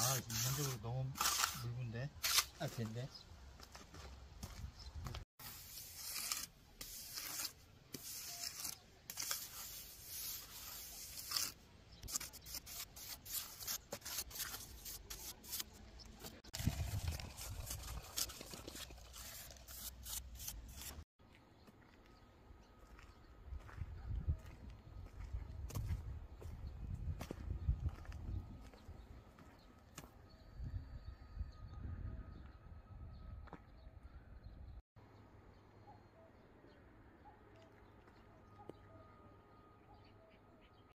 아, 인간적으로 너무 묽은데? 아, 된데?